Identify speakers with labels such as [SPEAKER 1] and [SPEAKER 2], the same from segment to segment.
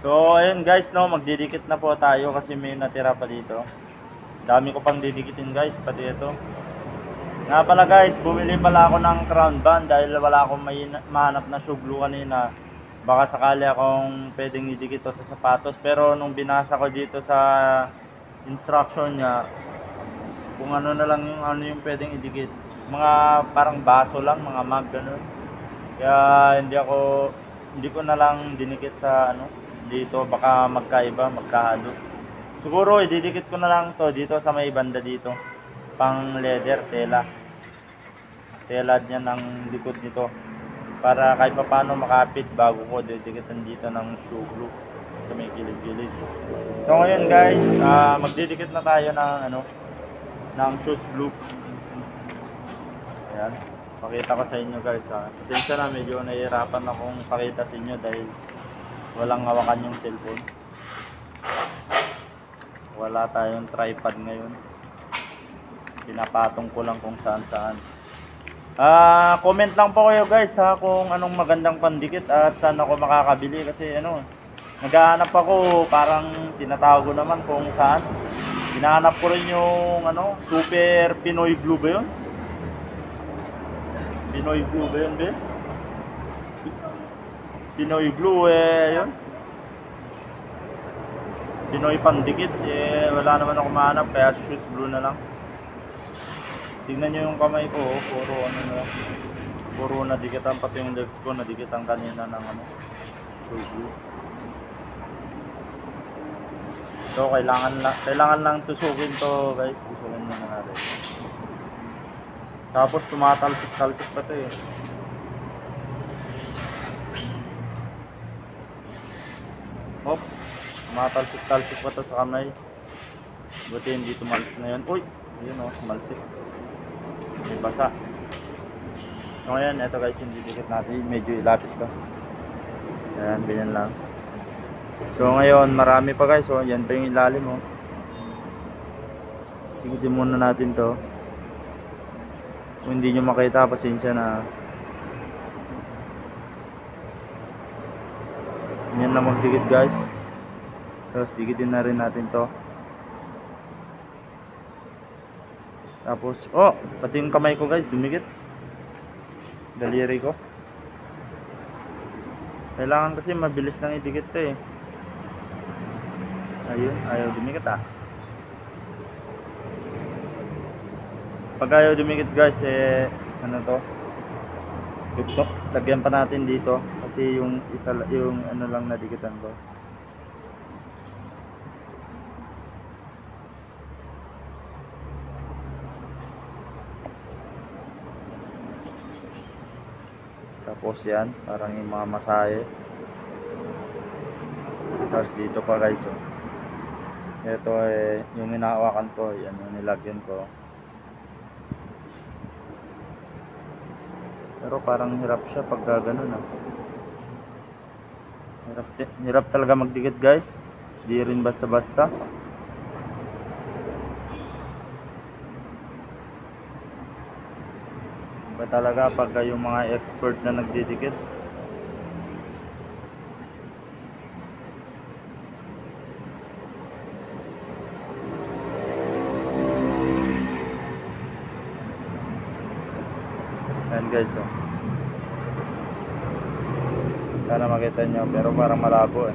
[SPEAKER 1] So, ayun guys, no, magdidikit na po tayo kasi may natira pa dito. Dami ko pang didikitin guys, pati ito. Nga pala guys, bumili pala ako ng crown band dahil wala akong may mahanap na glue kanina. Baka sakali akong pwedeng idikit sa sapatos. Pero nung binasa ko dito sa instruction niya, kung ano na lang yung ano yung pwedeng idikit. Mga parang baso lang, mga mug, ganun. Kaya hindi ako, hindi ko na lang dinikit sa ano, dito. Baka magkaiba, magkahalo. Siguro ididikit ko na lang to dito sa may banda dito. Pang leather, tela. Tela niya ng likod nito. Para kahit pa paano makapit bago ko didikitan dito ng shoe glue sa may gilid-gilid. So ngayon guys, ah, magdidikit na tayo ng ano, ng shoes glue. Ayan. Pakita ko sa inyo guys ha. Pasensya na medyo nahihirapan akong pakita sa inyo dahil walang hawakan yung cellphone. Wala tayong tripod ngayon. Pinapatong ko lang kung saan saan. Ah, comment lang po kayo guys ha kung anong magandang pandikit at saan ako makakabili kasi ano, naghahanap ako parang tinatawag ko naman kung saan. Hinahanap ko rin yung ano, super Pinoy Blue ba yun? Pinoy Blue ba yun, be? Pinoy Blue eh, yun. Pinoy pandikit eh, wala naman ako mahanap kaya shoes blue na lang. Tingnan nyo yung kamay ko, oh, puro ano na, puro nadikitan pati yung legs ko, nadikitan kanina ng ano, shoes blue. So, kailangan lang, kailangan lang tusukin to, guys. Tusukin muna natin. Tapos, tumatalsik-talsik pa to eh. Hop. Tumatalsik-talsik pa to sa kamay. Buti hindi tumalsik na yun. Uy! Ayun oh, tumalsik. May basa. So, ngayon, eto guys, yung didikit natin. Medyo ilapit ko. Ayan, ganyan lang. So ngayon, marami pa guys. So yan pa yung ilalim oh. Tingnan muna natin to. Kung hindi nyo makita, pasensya na. Yan na magdikit guys. Tapos dikitin na rin natin to. Tapos, oh, pati yung kamay ko guys, dumikit. Daliri ko. Kailangan kasi mabilis lang idikit to eh. Ayun, ayaw dumikit ah. Pag ayaw dumikit guys, eh, ano to? Ito, lagyan pa natin dito. Kasi yung isa, yung ano lang nadikitan ko. Tapos yan, parang yung mga masahe. Tapos dito pa guys, oh. Ito eh, yung inahawakan ko, yan yung nilagyan ko. Pero parang hirap siya pag gano'n ah. Hirap, hirap talaga magdikit guys. Di rin basta-basta. Iba talaga pag yung mga expert na nagdidikit. Ayan guys, oh. Sana makita nyo, pero parang malabo eh.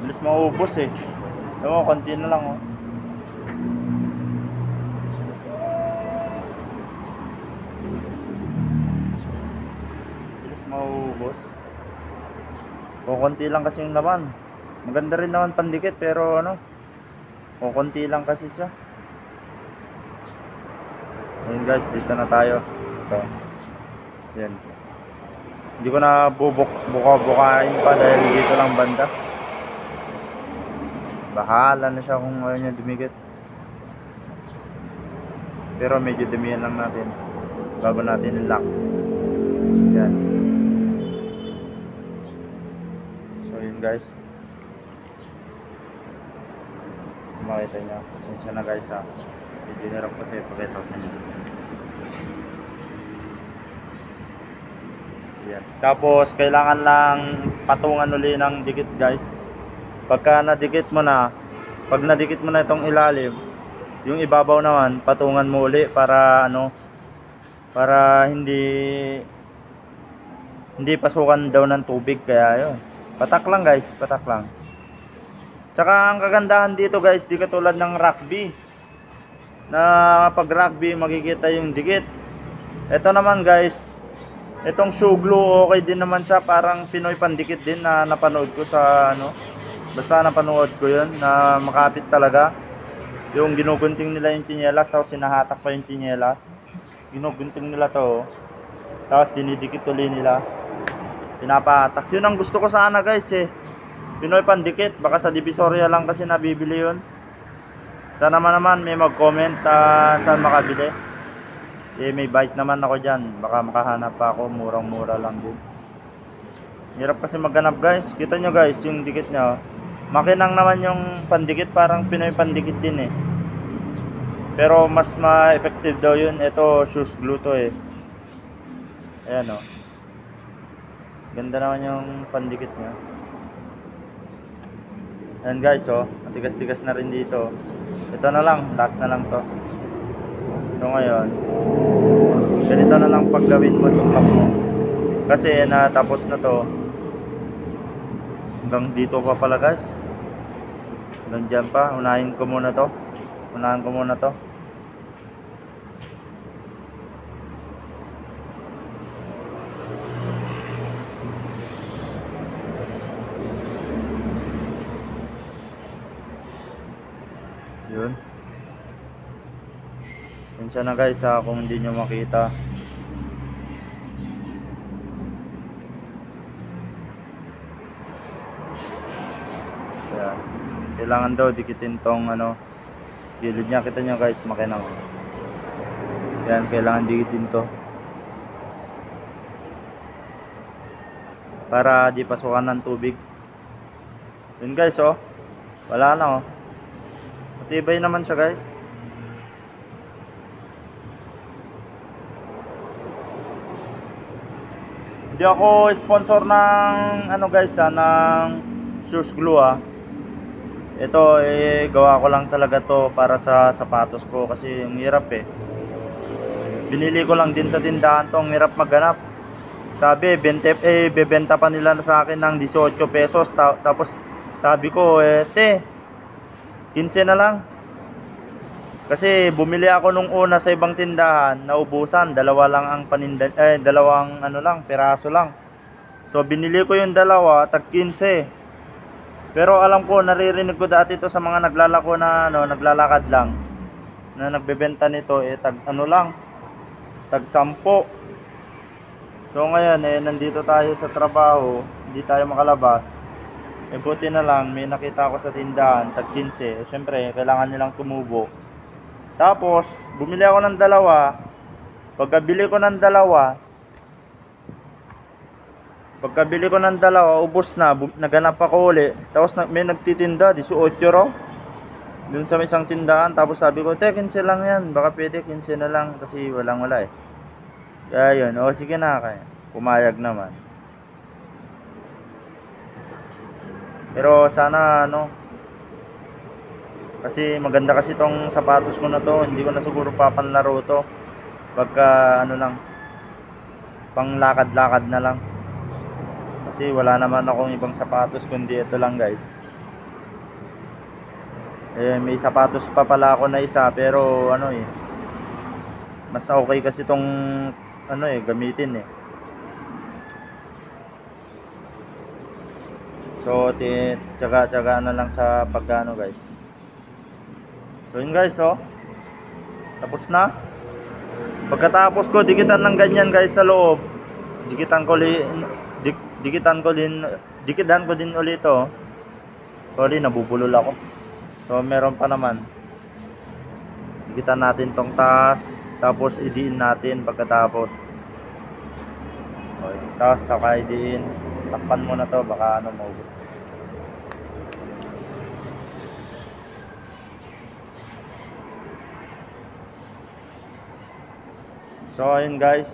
[SPEAKER 1] Bilis maubos eh. Oo, konti na lang oh. Bilis maubos. Kukunti lang kasi yung laman. Maganda rin naman pandikit pero ano, kukunti lang kasi siya. Ayun guys, dito na tayo. Ito. Yan. Hindi ko na bubuk buka-bukain pa dahil dito lang banda. Bahala na siya kung ayaw niya dumikit. Pero medyo dumihan lang natin. bago natin i-lock. Yan. Guys. Makita nyo. Pasensya na guys ha. Medyo nirap kasi pakita ko sa inyo. Yan. Tapos kailangan lang patungan uli ng dikit guys. Pagka nadikit mo na, pag nadikit mo na itong ilalim, yung ibabaw naman patungan mo uli para ano para hindi hindi pasukan daw ng tubig kaya yun. Patak lang guys, patak lang. Tsaka ang kagandahan dito guys, di katulad ng rugby. Na pag rugby makikita yung dikit. Ito naman guys, itong shoe glue okay din naman siya, parang Pinoy pandikit din na napanood ko sa ano. Basta napanood ko 'yun na makapit talaga. Yung ginugunting nila yung tsinelas tapos sinahatak pa yung tsinelas. Ginugunting nila to. oh. Tapos dinidikit ulit nila. Pinapatak. Yun ang gusto ko sana guys eh. Pinoy pandikit. Baka sa Divisoria lang kasi nabibili yun. Sana naman naman may mag-comment ah, saan makabili. Eh may bite naman ako dyan. Baka makahanap pa ako. Murang-mura lang din. Hirap kasi maghanap guys. Kita nyo guys yung dikit nyo. Makinang naman yung pandikit. Parang Pinoy pandikit din eh. Pero mas ma-effective daw yun. Ito shoes glue to eh. Ayan o. Ganda naman yung pandikit niya. Ayan guys oh. Matigas-tigas na rin dito. Ito na lang. Last na lang to. So ngayon. Ganito na lang paggawin mo itong lock mo. Kasi natapos na to. Hanggang dito pa pala guys. Hanggang dyan pa. Unahin ko muna to. Unahin ko muna to. Yun. Pensya na guys ha kung hindi nyo makita. Ayan. Kailangan daw dikitin tong ano gilid niya. Kita nyo guys makinang. Yan, kailangan dikitin to. Para di pasukan ng tubig. Yun guys oh. Wala na oh. Matibay naman siya guys. Hindi ako sponsor ng ano guys ah, ng shoes glue ah. Ito eh gawa ko lang talaga to para sa sapatos ko kasi ang hirap eh. Binili ko lang din sa tindahan to, ang hirap maghanap. Sabi, 20 eh bebenta pa nila sa akin ng 18 pesos Ta- tapos sabi ko eh te 15 na lang. Kasi bumili ako nung una sa ibang tindahan, naubusan, dalawa lang ang paninda eh dalawang ano lang, peraso lang. So binili ko yung dalawa, tag 15. Pero alam ko, naririnig ko dati to sa mga naglalako na ano, naglalakad lang na nagbebenta nito eh tag ano lang, tag 10. So ngayon eh nandito tayo sa trabaho, hindi tayo makalabas. Eh buti na lang, may nakita ako sa tindahan, tag 15. Eh, Siyempre, kailangan nilang tumubo. Tapos, bumili ako ng dalawa. Pagkabili ko ng dalawa, pagkabili ko ng dalawa, ubos na. Naganap ako uli. Tapos may nagtitinda, 18 raw. Dun sa isang tindahan. Tapos sabi ko, te, 15 lang yan. Baka pwede, 15 na lang. Kasi walang wala eh. Kaya yun, o sige na kaya. Pumayag naman. Pero sana ano kasi maganda kasi tong sapatos ko na to, hindi ko na siguro papanlaro to. Pagka ano lang pang lakad-lakad na lang. Kasi wala naman akong ibang sapatos kundi ito lang, guys. Eh may sapatos pa pala ako na isa pero ano eh mas okay kasi tong ano eh gamitin eh. So, ti tsaga-tsaga na lang sa pagkano guys. So, yun guys, oh. Tapos na. Pagkatapos ko, dikitan ng ganyan guys sa loob. Dikitan ko li dik, dikitan ko din dikitan ko din ulit oh. Sorry, nabubulol ako. So, meron pa naman. Dikitan natin tong taas, tapos idiin natin pagkatapos. Okay. Tapos saka idiin. Takpan mo na to, baka ano maubos. So ayun guys.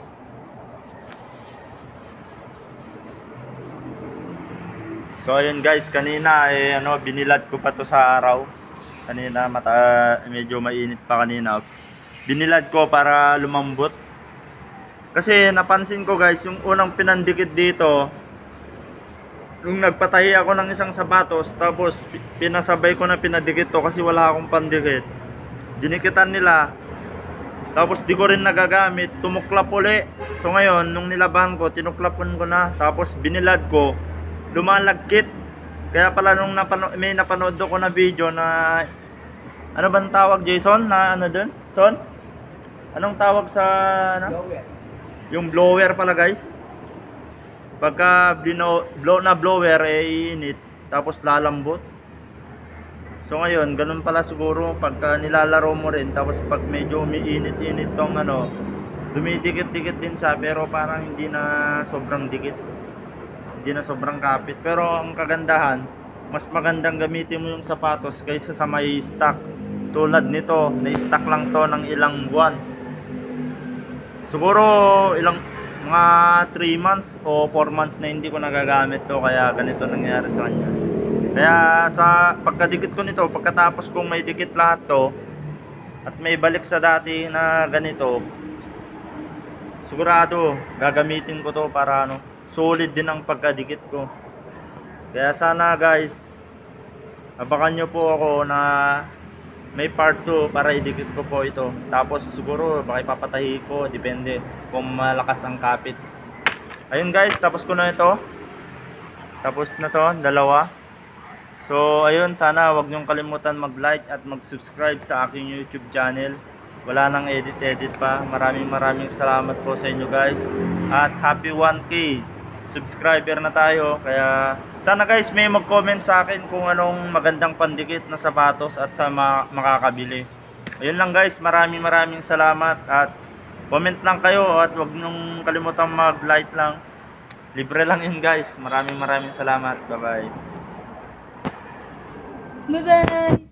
[SPEAKER 1] So ayun guys, kanina eh ano binilad ko pa to sa araw. Kanina mata medyo mainit pa kanina. Binilad ko para lumambot. Kasi napansin ko guys, yung unang pinandikit dito, nung nagpatahi ako ng isang sapatos, tapos pi- pinasabay ko na pinadikit to kasi wala akong pandikit. Dinikitan nila, tapos di ko rin nagagamit, tumuklap uli. So ngayon, nung nilaban ko, tinuklapon ko na. Tapos binilad ko, lumalagkit. Kaya pala nung napano may napanood ko na video na ano bang tawag Jason na ano dun? Son? Anong tawag sa ano? Yung blower pala guys. Pagka bino, blow na blower eh init tapos lalambot. So ngayon, ganun pala siguro pagka nilalaro mo rin tapos pag medyo umiinit-init tong ano, dumidikit-dikit din siya pero parang hindi na sobrang dikit. Hindi na sobrang kapit. Pero ang kagandahan, mas magandang gamitin mo yung sapatos kaysa sa may stock. Tulad nito, na-stock lang to ng ilang buwan. Siguro ilang mga 3 months o 4 months na hindi ko nagagamit to kaya ganito nangyari sa kanya. Kaya sa pagkadikit ko nito, pagkatapos kong may dikit lahat to at may balik sa dati na ganito, sigurado gagamitin ko to para ano, solid din ang pagkadikit ko. Kaya sana guys, abakan nyo po ako na may part 2 para idikit ko po ito. Tapos siguro baka ipapatahi ko, depende kung malakas ang kapit. Ayun guys, tapos ko na ito. Tapos na to, dalawa. So ayun, sana wag niyong kalimutan mag-like at mag-subscribe sa aking YouTube channel. Wala nang edit-edit pa. Maraming maraming salamat po sa inyo guys. At happy 1K subscriber na tayo. Kaya sana guys may mag-comment sa akin kung anong magandang pandikit na sapatos at sa ma- makakabili. Ayun lang guys, maraming maraming salamat at comment lang kayo at wag nung kalimutan mag-like lang. Libre lang yun guys. Maraming maraming salamat. Bye-bye.
[SPEAKER 2] Bye-bye!